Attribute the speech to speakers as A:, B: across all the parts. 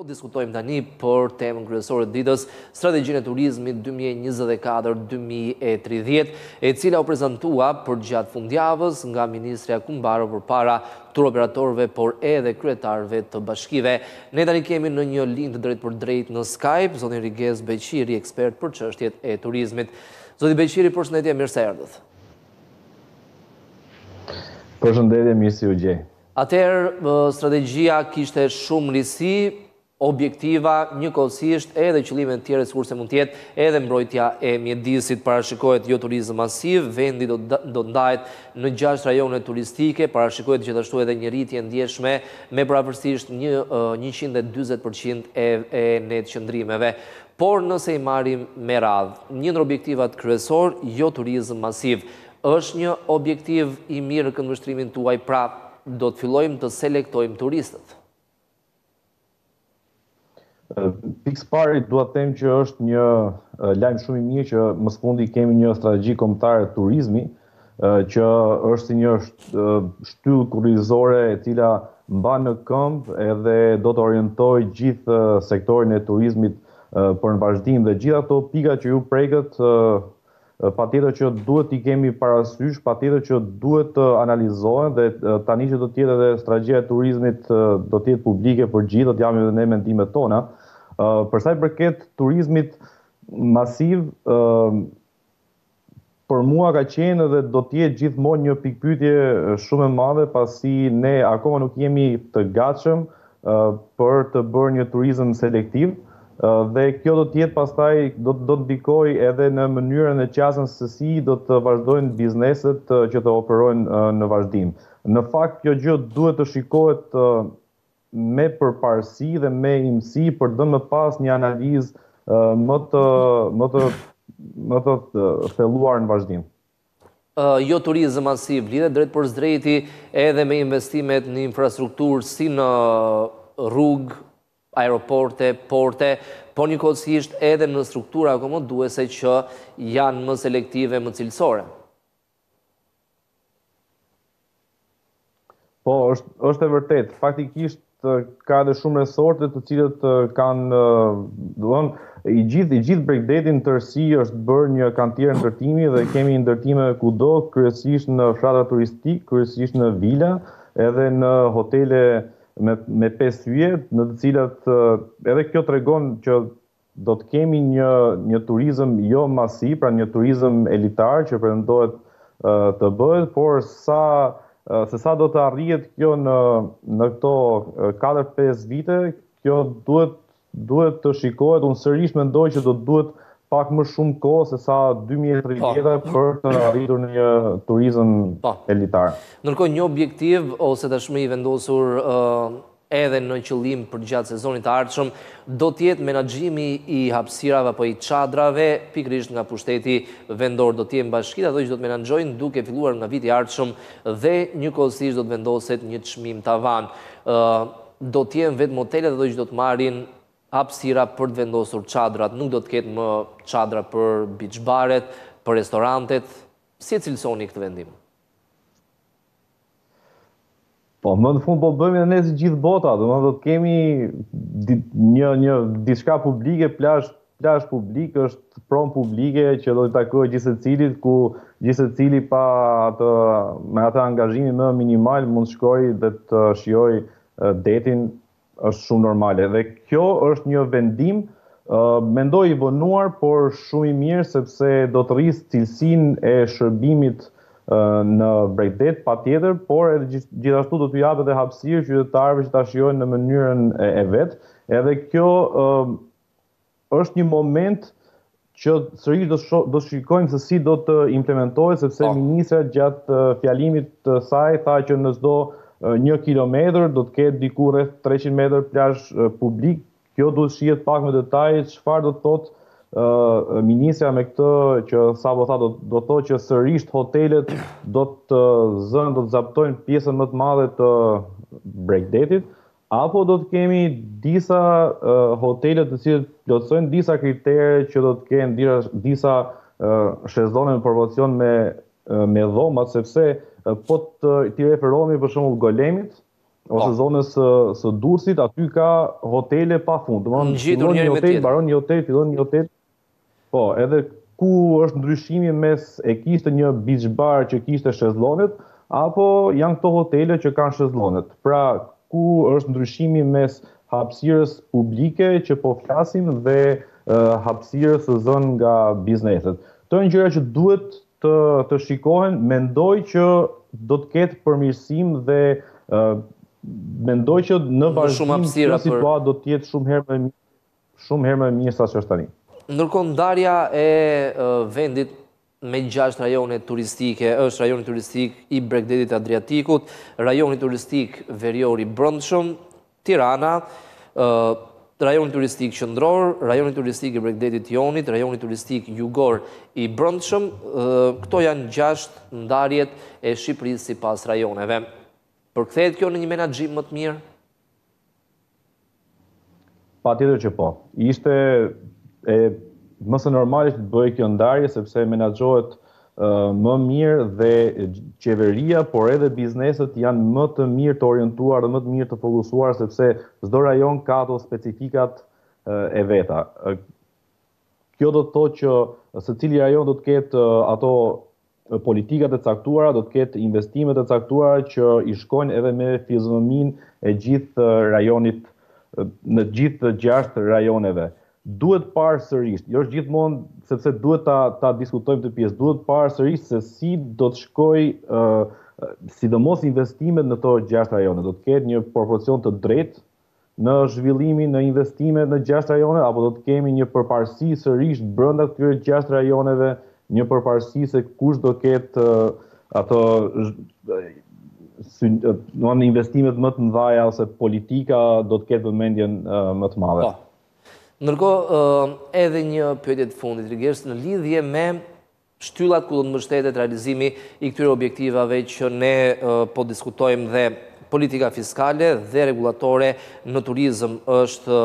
A: Do të diskutojmë tani për temën kryesore të ditës, strategjinë e turizmit 2024-2030, e cila u prezantua përgjatë fundjavës nga Ministrja Kumbaro përpara tur operatorëve, por edhe kryetarëve të bashkive. Ne tani kemi në një linjë të drejtpërdrejtë në Skype, zotin Rigez Beqiri, ekspert për çështjet e turizmit. Zoti Beqiri, përshëndetje, mirë se erdhët.
B: Përshëndetje, mirë se ju gjej.
A: Atëherë, strategjia kishte shumë risi, objektiva, njëkohësisht edhe qëllime të tjera sikurse mund të jetë edhe mbrojtja e mjedisit. Parashikohet jo turizëm masiv, vendi do të ndahet në gjashtë rajone turistike, parashikohet gjithashtu edhe një rritje e ndjeshme me përafërsisht njëqind e dyzet për qind e netëqëndrimeve. Por nëse i marrim me radhë, një ndër objektivat kryesorë, jo turizëm masiv, është një objektiv i mirë në këndvështrimin tuaj, pra do të fillojmë të selektojmë turistët.
B: Pikësëpari dua të them që është një lajm shumë i mirë që më së fundi kemi një strategji kombëtare turizmi, që është si një shtyllë kurrizore e cila mban në këmbë edhe do të orientojë gjithë sektorin e turizmit për në vazhdim dhe gjithë ato pika që ju prekët patjetër që duhet t'i kemi parasysh, patjetër që duhet të analizohen dhe tani që do të jetë edhe strategjia e turizmit do të jetë publike për gjithë, do t'japim edhe ne mendimet tona. Për sa i përket turizmit masiv, Për mua ka qenë dhe do të jetë gjithmonë një pikëpyetje shumë e madhe pasi ne akoma nuk jemi të gatshëm për të bërë një turizëm selektiv dhe kjo do të jetë pastaj do të do të ndikojë edhe në mënyrën e qasjes se si do të vazhdojnë bizneset që të operojnë në vazhdim. Në fakt kjo gjë duhet të shikohet me përparësi dhe me imtësi për të më pas një analizë më të më të më të thelluar në vazhdim.
A: Jo turizëm masiv, lidhet drejtpërsëdrejti edhe me investimet në infrastrukturë si në rrugë, aeroporte, porte, po njëkohësisht edhe në struktura akomoduese që janë më selektive, më cilësore.
B: Po, është është e vërtetë. Faktikisht ka edhe shumë resorte të cilët kanë, domethënë, i gjithë i gjithë bregdeti në tërësi është bërë një kantier ndërtimi dhe kemi ndërtime kudo, kryesisht në fshatra turistikë, kryesisht në vila, edhe në hotele me me pesë yje, në të cilat edhe kjo tregon që do të kemi një një turizëm jo masiv, pra një turizëm elitar që pretendohet të bëhet, por sa se sa do të arrihet kjo në në këto 4-5 vite, kjo duhet duhet të shikohet, unë sërish mendoj që do të duhet pak më shumë kohë se sa 2030 po. për të arritur në një turizëm po. elitar.
A: Ndërkohë një objektiv ose tashmë i vendosur Edhe në qëllim përgjatë sezonit të ardhshëm do të jetë menaxhimi i hapësirave apo i çadrave pikërisht nga pushteti vendor. Do të jenë bashkitë ato që do të menaxhojnë duke filluar nga viti i ardhshëm dhe njëkohësisht do të vendoset një çmim tavan. Do të jenë vetëm hotelet ato që do të marrin hapësira për të vendosur çadrat. Nuk do të ketë më çadra për beach baret, për restorantet. Si e cilësoni këtë vendim?
B: Po më në fund po bëjmë edhe ne si gjithë bota, do të thotë kemi një një diçka publike, plazh plazh publik është pronë publike që do t'i takojë gjithë secilit ku gjithë secili pa atë me atë angazhimin më minimal mund të shkojë dhe të shijojë detin Është shumë normale dhe kjo është një vendim mendoj i vonuar, por shumë i mirë sepse do të rrisë cilësinë e shërbimit në bregdet patjetër, por edhe gjithashtu do t'u japë edhe hapsirë qytetarëve që ta shijojnë në mënyrën e, e vet, edhe kjo është një moment që sërish do të do të shikojmë se si do të implementohet sepse po. ministra gjatë fjalimit të saj tha që në çdo 1 kilometër do të ketë diku rreth 300 metër plazh publik. Kjo duhet shihet pak më në detaje çfarë do të thotë ë ministra me këtë që sapo tha do do të thotë që sërish hotelet do të zënë do të zaptojnë pjesën më të madhe të bregdetit Apo do të kemi disa hotele të cilët plotësojnë disa kritere që do të kenë disa disa shezlone në proporcion me me dhomat sepse po të t'i referohemi për shembull Golemit ose po. zonës së së Durrësit aty ka hotele pa
A: fund. Domthonë një
B: hotel mbaron një hotel, fillon një hotel. Po, edhe ku është ndryshimi mes e kishte një beach bar që kishte shezlonet, apo janë këto hotele që kanë shezlonet. Pra, ku është ndryshimi mes hapsirës publike që po flasim dhe hapsirës të zënë nga bizneset. Këto janë gjëra që duhet të, të shikohen, mendoj që do të ketë përmirësim dhe mendoj që në vazhdim
A: kjo
B: situatë do të jetë shumë herë më mirë Shumë herë më e mirë sa që është tani.
A: Ndërkohë ndarja e vendit me gjashtë rajone turistike, është rajoni turistik i bregdetit Adriatikut, rajoni turistik verior i brendshëm, Tirana, rajoni turistik qendror, rajoni turistik i bregdetit Jonit, rajoni turistik jugor i brendshëm, këto janë gjashtë ndarjet e Shqipërisë sipas rajoneve. Përkthehet kjo në një menaxhim më të mirë?
B: Patjetër që po. Ishte e më se normale që të bëhej kjo ndarje sepse menaxhohet më mirë dhe qeveria, por edhe bizneset janë më të mirë të orientuar dhe më të mirë të fokusuar sepse çdo rajon ka ato specifikat e veta. Kjo do të thotë që secili rajon do të ketë ato politikat e caktuara, do të ketë investimet e caktuara që i shkojnë edhe me fizionominë e gjithë rajonit, në gjithë gjashtë rajoneve. Duhet parë sërisht, kjo është gjithmonë, sepse duhet ta, ta diskutojmë këtë pjesë, duhet parë sërisht se si do të shkojë, uh, sidomos investimet në këto gjashtë rajone, do të ketë një proporcion të drejtë në zhvillimin në investimet në gjashtë rajone apo do të kemi një përparësi sërish brenda këtyre gjashtë rajoneve, një përparësi se kush do ketë ato investimet më të mëdhaja ose politika do të ketë vëmendjen më të madhe. Po.
A: Ndërkohë edhe një pyetje të fundit Rigers në lidhje me shtyllat ku do të mbështetet realizimi i këtyre objektivave që ne po diskutojmë dhe politika fiskale dhe rregullatore në turizëm është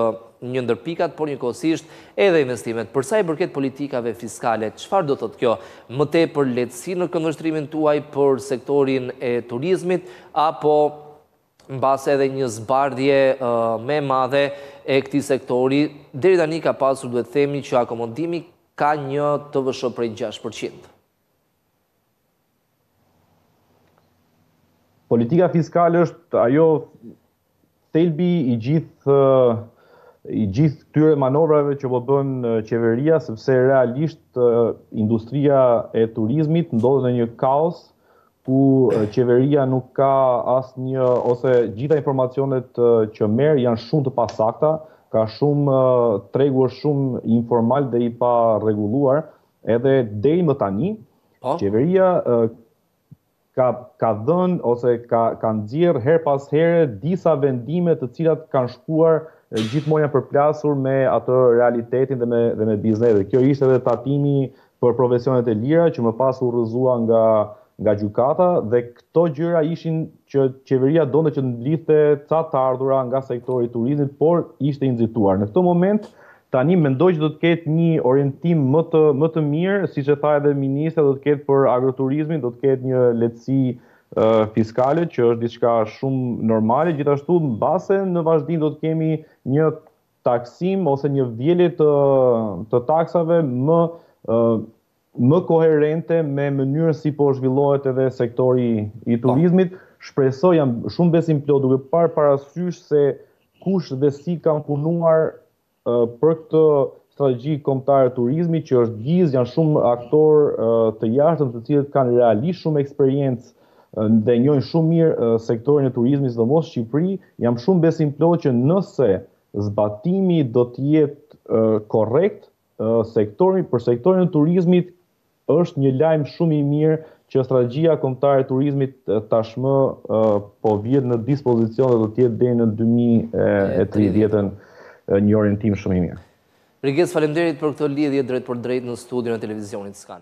A: një ndër pikat, por njëkohësisht edhe investimet. Për sa i përket politikave fiskale, çfarë do thotë kjo? Më tepër lehtësi në këndvështrimin tuaj për sektorin e turizmit apo mbase edhe një zbardhje më e madhe e këtij sektori, deri tani ka pasur duhet të themi që akomodimi ka një tvsh prej gjashtë për qind.
B: Politika fiskale është ajo thelbi i gjithë i gjithë këtyre manovrave që po bën qeveria sepse realisht industria e turizmit ndodhet në një kaos ku qeveria nuk ka asnjë ose gjitha informacionet që merr janë shumë të pasakta, ka shumë tregu është shumë informal dhe i parregulluar, edhe deri më tani po. qeveria ka ka dhënë ose ka ka nxjerrë herë pas here disa vendime të cilat kanë shkuar gjithmonë janë përplasur me atë realitetin dhe me dhe me biznesin. Kjo ishte edhe tatimi për profesionet e lira që më pas u rrëzua nga nga gjykata dhe këto gjëra ishin që qeveria donte që të mblidhte ca të ardhura nga sektori i turizmit, por ishte i nxituar. Në këtë moment tani mendoj që do të ketë një orientim më të më të mirë, siç e tha edhe ministra, do të ketë për agroturizmin, do të ketë një lehtësi fiskale që është diçka shumë normale, gjithashtu mbase në vazhdim do të kemi një taksim ose një vjelje të të taksave më më koherente me mënyrën si po zhvillohet edhe sektori i po. turizmit. Shpresoj jam shumë besimplotë duke parë parasysh se kush dhe si kanë punuar për këtë strategji kombëtare turizmit që është GIZ, janë shumë aktorë të jashtëm të cilët kanë realisht shumë eksperiencë dhe njohin shumë mirë sektorin e turizmit sidomos Shqipëri, jam shumë besimplotë që nëse zbatimi do të jetë korrekt, sektori për sektorin e turizmit është një lajm shumë i mirë që strategjia kombëtare e turizmit tashmë po vihet në dispozicion dhe do të jetë deri në 2030-ën një orientim shumë i mirë.
A: Rigels faleminderit për këtë lidhje drejtpërdrejt në studion e televizionit Skan.